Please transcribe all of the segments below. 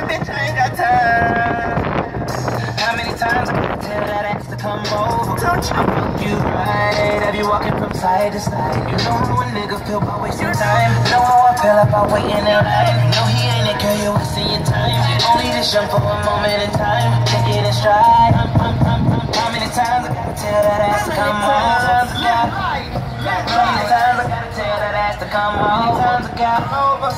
moving, bitch, I ain't got time. How many times I gotta tell that ass to come over? Don't you fuck you right? Have you walking from side to side? You know how a nigga feel about wasting time. Know how I feel about waiting in line. No, he ain't a girl, you're wasting your time. Only this young for a moment in time. Take it in stride. Um, um, um. How many times I gotta tell that ass to come over? How that ass to come over?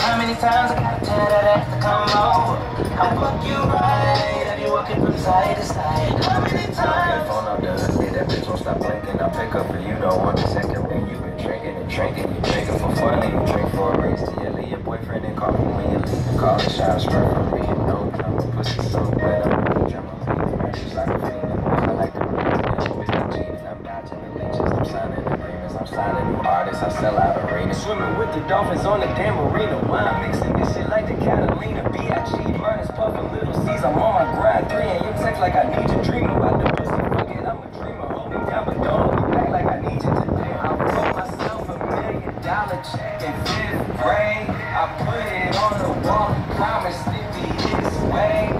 How many times I gotta tell that ass to come over? I fuck you right. Have you walking from side to side? How many times? phone up the day, that bitch won't stop blinking. I pick up for you, don't want a second ring. You been drinking and drinking, you drinking for fun, and you drink for a race. Till you leave your boyfriend and call me when you leave. Call the shots from me, no, I'm a pussy so wet, I'm my feet, man, just like a fiend. I like the the jeans, I'm dodging the leeches, I'm signing agreements, I'm signing new artists, I sell out arenas. Swimming with the dolphins on the damn arena, wine mixing this shit like the Catalina. B.I.G. minus puffin' little C's, I'm on my grind, 3 a.m. text like I need you, dream about the pussy, fuck it, I'm a dreamer, hold me down, but don't hold back like I need you today. I wrote myself a million dollar check in fifth grade, I put it on the wall, promised it be his way.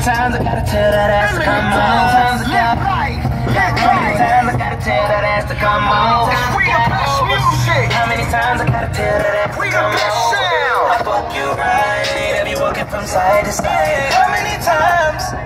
Times I gotta tell that ass to come on? How many times I gotta tell that ass to come on? How many times I gotta tell that ass to come on? I fuck you right. Have you walking from side to side? How many times?